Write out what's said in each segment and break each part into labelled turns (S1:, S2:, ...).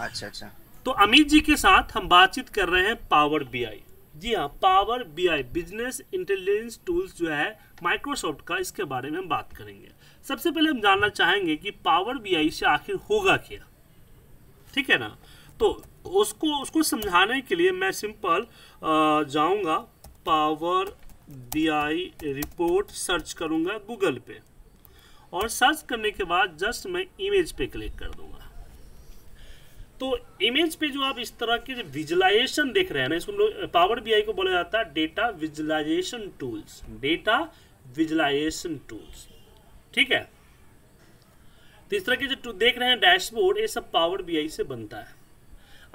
S1: अच्छा अच्छा।
S2: तो अमित जी के साथ हम बातचीत कर रहे हैं पावर बीआई जी हाँ power BI business intelligence tools जो है माइक्रोसॉफ्ट का, इसके बारे में हम बात करेंगे। सबसे पहले हम जानना चाहेंगे कि पावर बीआई से आखिर होगा क्या? ठीक है ना? तो उसको उसको समझाने के लिए मैं सिंपल जाऊँगा पावर बीआई रिपोर्ट सर्च करूँगा गूगल पे। और सर्च करने के बाद जस्ट मैं इमेज पे क्लिक कर दूँगा। तो इमेज पे जो आप इस तरह के विजुलाइजेशन देख रहे हैं ना इसको लोग पावर बीआई को बोला जाता है data visualisation tools data visualisation tools ठीक है? तो इस तरह के जो देख रहे हैं डैशबोर्ड ये सब पावर बीआई से बनता है।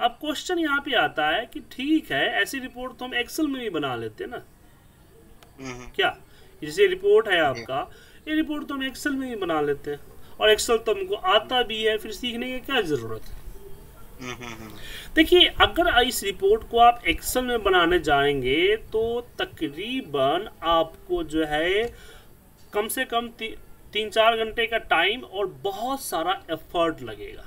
S2: अब क्वेश्चन यहाँ पे आता है कि ठीक है ऐसी रिपोर्ट तो हम एक्सेल में भी बना लेते हैं ना। क्या? जैसे रिपोर्ट है आपका ये रिपोर्ट तो हम एक्सेल में ही बना लेते हैं। और एक्सेल तो हमको आता भी है फिर सीखने की क्या ज़रूरत है? देखिए अगर इस रिपोर्ट को आप एक्सेल में बनाने जाएँगे तो तकरीबन आपको जो है कम से कम ती, तीन चार घंटे का टाइम और बहुत सारा एफर्ट लगेगा।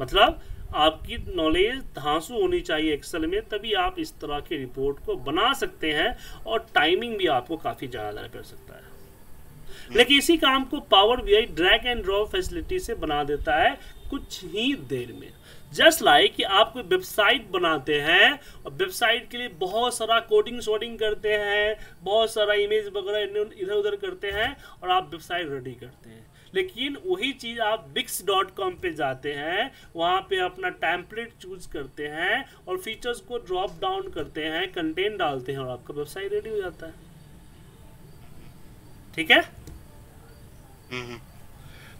S2: मतलब आपकी नॉलेज धांसू होनी चाहिए एक्सेल में तभी आप इस तरह की रिपोर्ट को बना सकते हैं और टाइमिंग भी आपको काफ़ी ज़्यादा कर सकता है। लेकिन इसी काम को power V drag and drop facility से बना देता है। कुछ ही देर में। जस्ट लाइक कि आप कोई वेबसाइट बनाते हैं और वेबसाइट के लिए बहुत सारा कोडिंग शोडिंग करते हैं, बहुत सारा इमेज वगैरह इधर उधर करते हैं और आप वेबसाइट रेडी करते हैं। लेकिन वही चीज़ आप बिक्स डॉट कॉम पर जाते हैं, वहाँ पे अपना टैंपलेट चूज़ करते हैं और फीचर्स को ड्रॉप डाउन करते हैं कंटेंट डालते हैं और आपका वेबसाइट रेडी हो जाता है। ठीक है?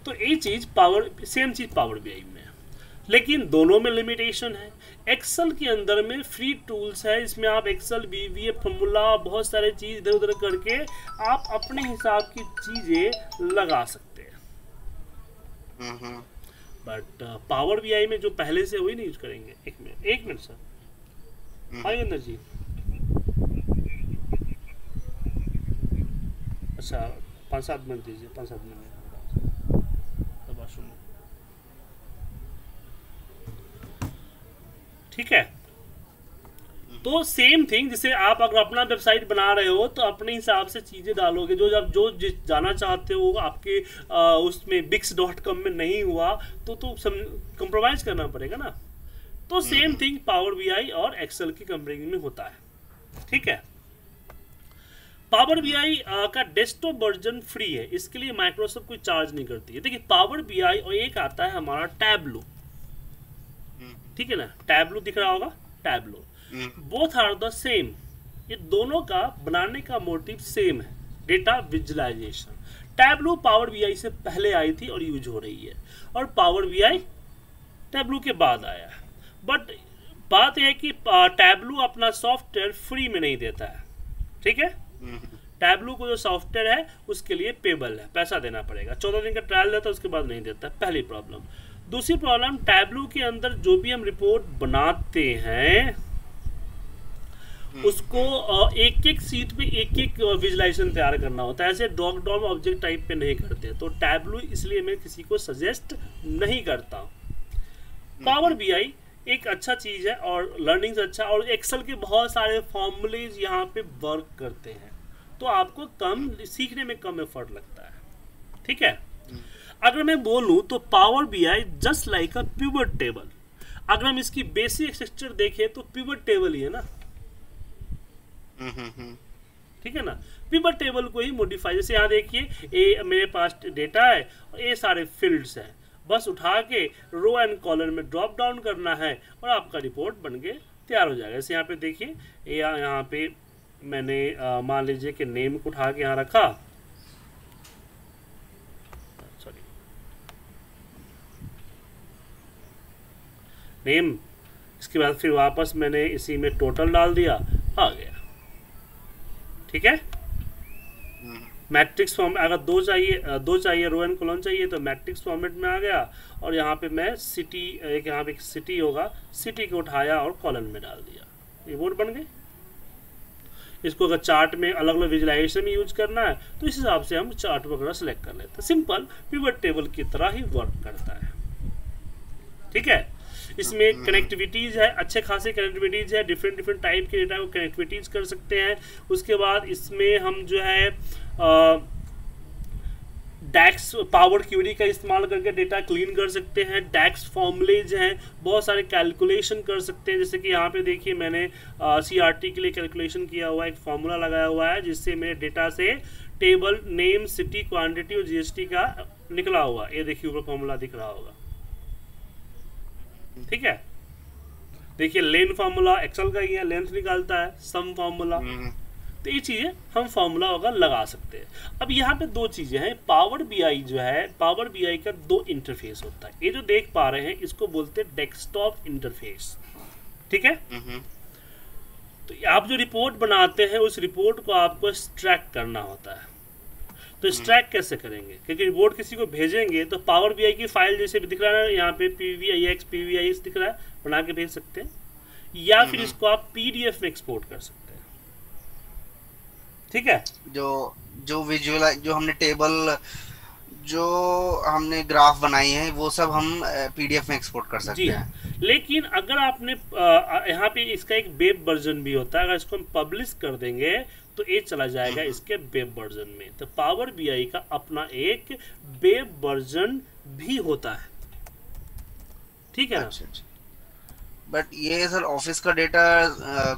S2: तो ये चीज़ पावर सेम चीज़ पावर बीआई में लेकिन दोनों में लिमिटेशन है। एक्सेल के अंदर में फ्री टूल्स है इसमें आप एक्सेल बी वी फॉर्मूला बहुत सारे चीज़ इधर उधर करके आप अपने हिसाब की चीज़ें लगा सकते हैं। बट पावर बीआई में जो पहले से वही नहीं यूज़ करेंगे। एक मिनट एक मिनट सर आइए अंदर जी। अच्छा पाँच सात मिनट दीजिए पाँच सात मिनट। ठीक है? तो सेम थिंग जैसे आप अगर अपना वेबसाइट बना रहे हो तो अपने हिसाब से चीज़ें डालोगे। जो जब जो जिस जाना चाहते हो आपके आ, उसमें बिक्स डॉट कॉम में नहीं हुआ तो तो कंप्रोमाइज करना पड़ेगा ना। तो सेम थिंग पावर बीआई और एक्सेल की कंपनी में होता है। ठीक है? पावर बीआई का डेस्कटॉप वर्जन फ्री है इसके लिए माइक्रोसॉफ्ट कोई चार्ज नहीं करती है। देखिए पावर बीआई और एक आता है हमारा टैबलू ठीक है ना? टैबलू दिख रहा होगा? Tableau both are the same ये दोनों का बनाने का मोटिव सेम है। Data visualisation Tableau power BI से पहले आई थी और यूज़ हो रही है। और पावर बी आई टैबलू के बाद आया बट बात यह है कि टैबलू अपना सॉफ्टवेयर फ्री में नहीं देता है। ठीक है? टैबलू को जो सॉफ्टवेयर है उसके लिए पेबल है पैसा देना पड़ेगा। चौदह दिन का ट्रायल देता है उसके बाद नहीं देता पहली प्रॉब्लम दूसरी प्रॉब्लम टैबलू के अंदर जो भी हम रिपोर्ट बनाते हैं उसको एक एक सीट पे एक एक विजुलाइजेशन तैयार करना होता है। ऐसे डॉग डॉम ऑब्जेक्ट टाइप पे नहीं करते। तो टैबलू इसलिए मैं किसी को सजेस्ट नहीं करता। पावर बीआई एक अच्छा चीज़ है और लर्निंग अच्छा और एक्सेल के बहुत सारे फॉर्मूलेज यहाँ पे वर्क करते हैं। तो आपको कम सीखने में कम एफर्ट लगता है। ठीक है? अगर मैं बोलूँ तो power B I just like a pivot table अगर हम इसकी बेसिक स्ट्रक्चर देखें तो पिवट टेबल ही है ना? ठीक है ना? पिवट टेबल को ही मॉडिफाई जैसे यहाँ देखिए ए मेरे पास डेटा है और ये सारे फील्ड्स हैं। बस उठा के रो एंड कॉलम में ड्रॉप डाउन करना है और आपका रिपोर्ट बन के तैयार हो जाएगा। जैसे यहाँ पे देखिए यहाँ पे मैंने मान लीजिए कि नेम को उठा के यहाँ रखा। सॉरी। नेम, इसके बाद फिर वापस मैंने इसी में टोटल डाल दिया, आ गया। ठीक है? मैट्रिक्स फॉर्म, अगर दो चाहिए दो चाहिए, रो एंड कॉलम चाहिए तो मैट्रिक्स फॉर्मेट में आ गया, और यहाँ पे मैं सिटी, एक यहाँ पे सिटी होगा, सिटी को उठाया और कॉलम में डाल दिया। रिपोर्ट बन गई इसको अगर चार्ट में अलग अलग विजुलाइजेशन में यूज़ करना है तो इस हिसाब से हम चार्ट वगैरह सेलेक्ट कर लेते हैं। सिंपल पिवट टेबल की तरह ही वर्क करता है। ठीक है? इसमें कनेक्टिविटीज है अच्छे खासे कनेक्टिविटीज है डिफरेंट डिफरेंट टाइप के डेटा को कनेक्टिविटीज कर सकते हैं। उसके बाद इसमें हम जो है डैक्स पावर क्यूरी का इस्तेमाल करके डेटा क्लीन कर सकते हैं डैक्स फॉर्मुलेज हैं, बहुत सारे कैलकुलेशन कर सकते हैं। जैसे कि यहाँ पे देखिए मैंने सी टी के लिए कैलकुलेशन किया हुआ है एक फार्मूला लगाया हुआ है, जिससे मेरे डेटा से टेबल नेम सिटी क्वांटिटी और जीएसटी का निकला हुआ। ये देखिए ऊपर फॉर्मूला दिख रहा होगा। ठीक है? देखिए लेन फार्मूला एक्सेल का ही है लेंथ निकालता है सम फार्मूला तो ये चीज़ें हम फार्मूला वगैरह लगा सकते हैं। अब यहाँ पे दो चीज़ें हैं। पावर बीआई जो है पावर बीआई का दो इंटरफेस होता है। ये जो देख पा रहे हैं इसको बोलते हैं डेस्कटॉप इंटरफेस ठीक है? तो आप जो रिपोर्ट बनाते हैं उस रिपोर्ट को आपको स्ट्रैक करना होता है। तो स्ट्रैक कैसे करेंगे? क्योंकि रिपोर्ट किसी को भेजेंगे तो पावर बीआई की फ़ाइल जैसे दिख रहा है यहाँ पे P V I X P V I दिख रहा है बना के भेज सकते हैं। या फिर इसको आप पीडीएफ में एक्सपोर्ट कर सकते हैं। ठीक है?
S1: जो जो विजुअल जो हमने टेबल जो हमने ग्राफ बनाई है वो सब हम पीडीएफ में एक्सपोर्ट कर सकते हैं।
S2: लेकिन अगर आपने यहाँ पे इसका एक वेब वर्जन भी होता है अगर इसको हम पब्लिश कर देंगे तो ये चला जाएगा हम्म। इसके वेब वर्जन में। तो पावर बीआई का अपना एक वेब वर्जन भी होता है। ठीक है
S1: अच्छा, अच्छा। बट ये सर ऑफ़िस का डेटा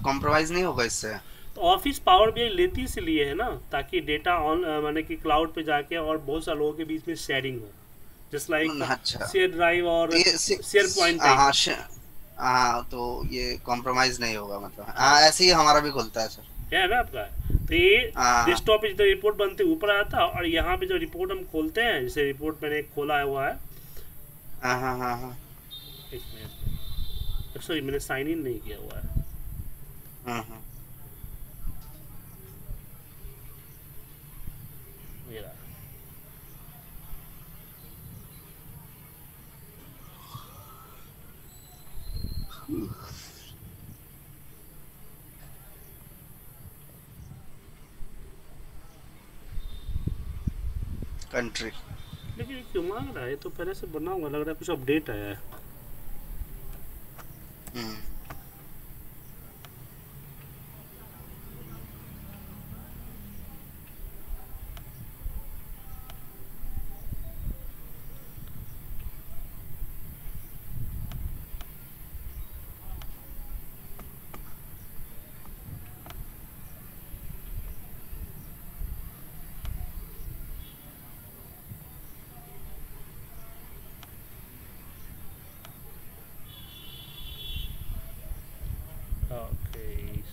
S1: कॉम्प्रोमाइज नहीं होगा इससे?
S2: तो ऑफ़िस पावर भी लेती इसलिए है ना ताकि डेटा ऑन माने कि क्लाउड पे जाके और बहुत सारे लोगों के बीच में शेयरिंग हो। जस्ट लाइक शेयर ड्राइव और शेयर पॉइंट
S1: हाँ हाँ तो ये कॉम्प्रोमाइज नहीं होगा मतलब। हाँ ऐसे ही हमारा भी खुलता है सर
S2: है ना आपका? तो ये डेस्कटॉप पे जो रिपोर्ट बनते ऊपर आता है और यहाँ पे जो रिपोर्ट हम खोलते हैं जैसे रिपोर्ट मैंने खोला हुआ है।
S1: हाँ हाँ हाँ हाँ।
S2: एक मिनट सॉरी मैंने साइन इन नहीं किया हुआ है।
S1: हाँ हाँ। कंट्री
S2: लेकिन क्यों मांग रहा है तो पहले से बना हुआ लग रहा है कुछ अपडेट आया है।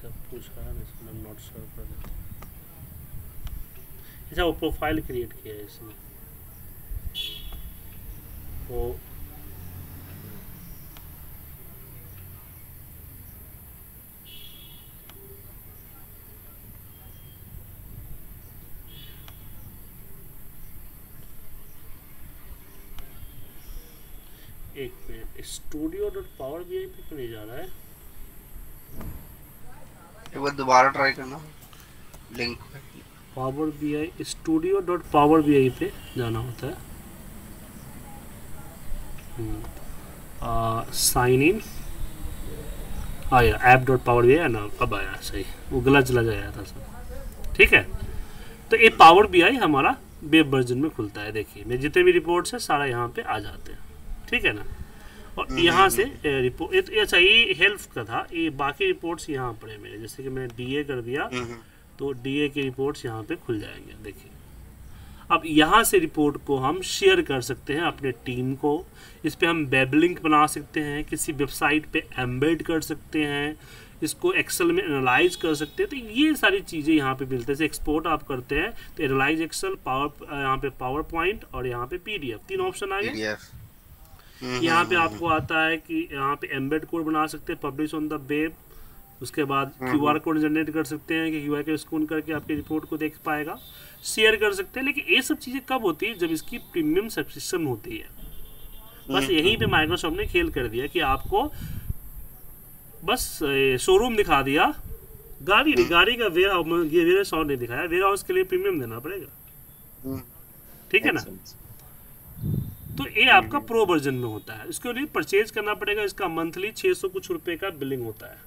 S2: हम्म पूछ रहा है इसमें हम नॉट सर्व कर देते अच्छा वो प्रोफ़ाइल क्रिएट किया है इसने। वो एक minute studio dot power B I पे नहीं जा रहा है?
S1: एक बार दोबारा ट्राई करना। Link
S2: power B I studio dot power B I पे जाना होता है। साइन इन आया app dot power B I ना, अब आया, सही। वो गला चला जाया था सब। ठीक है? तो ये पावर बी आई हमारा वेब वर्जन में खुलता है। देखिए, मैं जितने भी रिपोर्ट्स है, सारा यहाँ पे आ जाते हैं। ठीक है ना? और हम्म, यहाँ से रिपोर्ट हम्म, हम्म। अच्छा ये हेल्प का था ये बाकी रिपोर्ट्स यहाँ पर है मेरे जैसे कि मैंने डीए कर दिया तो डीए की रिपोर्ट्स यहाँ पे खुल जाएँगे देखिए। अब यहाँ से रिपोर्ट को हम शेयर कर सकते हैं अपने टीम को इस पर हम वेब लिंक बना सकते हैं किसी वेबसाइट पे एम्बेड कर सकते हैं इसको एक्सेल में एनालाइज कर सकते हैं तो ये सारी चीज़ें यहाँ पे मिलते हैं जैसे एक्सपोर्ट आप करते हैं तो एनालाइज एक्सेल पावर यहाँ पे पावर पॉइंट और यहाँ पे पीडीएफ तीन ऑप्शन आ गए हम्म, यहाँ पे हम्म, आपको आता है कि यहाँ पे एम्बेड कोड बना सकते हैं पब्लिश ऑन द वेब उसके बाद क्यू आर कोड जनरेट कर सकते हैं कि क्यू आर कोड स्कून करके आपकी रिपोर्ट को देख पाएगा। शेयर कर सकते हैं लेकिन ये सब चीज़ें कब होती है? जब इसकी प्रीमियम सब्सक्रिप्शन होती है। बस हम्म, यहीं पे माइक्रोसॉफ्ट ने खेल कर दिया कि आपको बस शोरूम दिखा दिया। गाड़ी नहीं गाड़ी का वेयर वेयर हाउस नहीं दिखाया। वेयर हाउस के लिए प्रीमियम देना पड़ेगा। ठीक है ना? तो ये आपका प्रो वर्जन में होता है। इसके लिए परचेज करना पड़ेगा इसका मंथली 600 कुछ रुपए का बिलिंग होता है।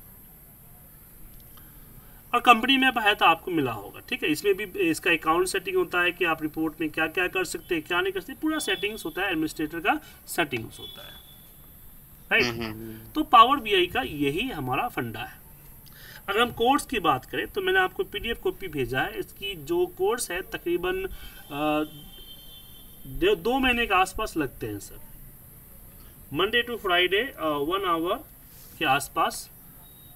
S2: और कंपनी में है तो आपको मिला होगा ठीक है? इसमें भी इसका अकाउंट सेटिंग होता है कि आप रिपोर्ट में क्या क्या कर सकते हैं क्या नहीं कर सकते पूरा सेटिंग्स होता है एडमिनिस्ट्रेटर का सेटिंग्स होता है। राइट तो पावर बीआई का यही हमारा फंडा है। अगर हम कोर्स की बात करें तो मैंने आपको पीडीएफ कॉपी भेजा है इसकी जो कोर्स है तकरीबन दो महीने के आसपास लगते हैं sir. Monday to Friday one hour के आसपास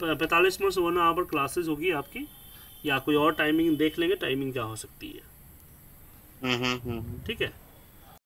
S2: पैंतालीस मिनट से वन आवर क्लासेस होगी आपकी या कोई और टाइमिंग देख लेंगे टाइमिंग क्या हो सकती है।
S1: हम्म, हम्म, हम्म।
S2: ठीक है?